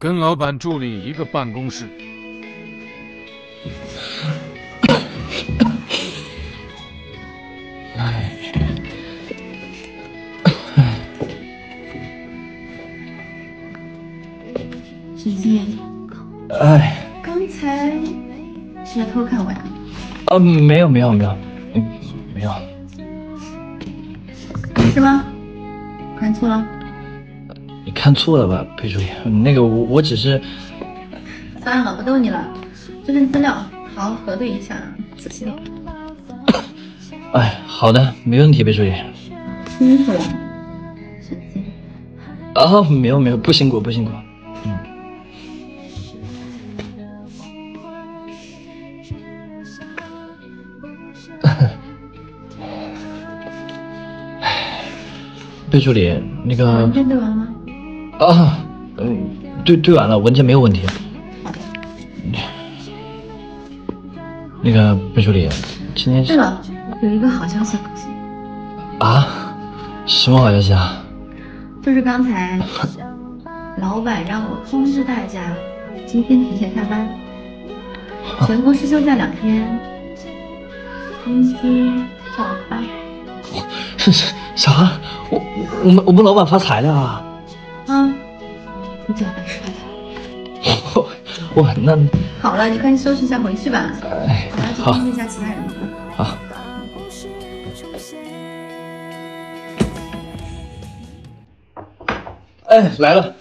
跟老板助理一个办公室。哎，沈星，哎，刚才是在偷看我呀？啊，没有没有没有，嗯，没有，是吗？看错了？你看错了吧，裴助理？那个我我只是，算了，不逗你了。这份资料好好核对一下，仔细点。哎，好的，没问题，裴助理。辛苦了。啊，没有没有，不辛苦不辛苦。嗯。裴助理，那个文件对完了吗？啊，嗯，对对完了，文件没有问题。那个裴助理，今天对了，有一个好消息。啊？什么好消息啊？就是刚才老板让我通知大家，今天提前下班，全公司休假两天，公司照发。是 是啥？我我们我们老板发财了啊！啊，你怎么说的？哇，那好了，你快去收拾一下回去吧。哎，我要去好通知一下其他人。好。哎，来了。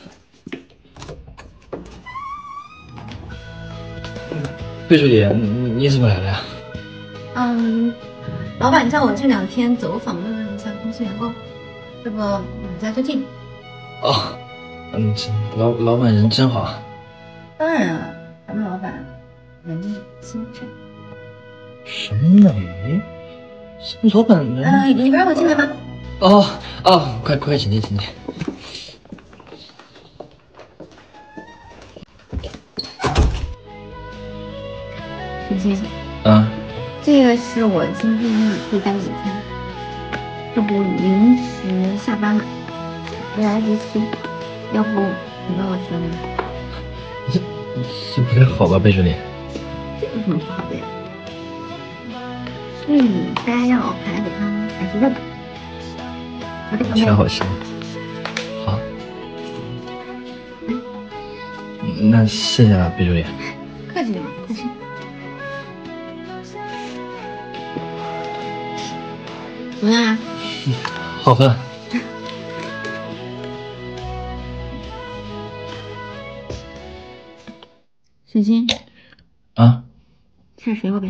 贝助理，你你怎么来了呀？嗯，老板叫我这两天走访问问一下公司员工，这不你们家就近。哦，嗯，这老老板人真好。当然啊，咱们老板人心善。审美？老板人？嗯，你不让我进来吗？哦哦，快快请进，请进。沈星，嗯，这个是我今天给你附带的午餐，这不临时下班了，没来得及吃，要不你帮我吃了吗？这这不太好吧，贝助理？这有什么不好的呀？是你该让我排给他还是认？我这挺好吃。好，嗯那谢谢了，贝助理。客气点嘛，客气。怎么样啊？好喝。沈星，啊，吃点水果呗。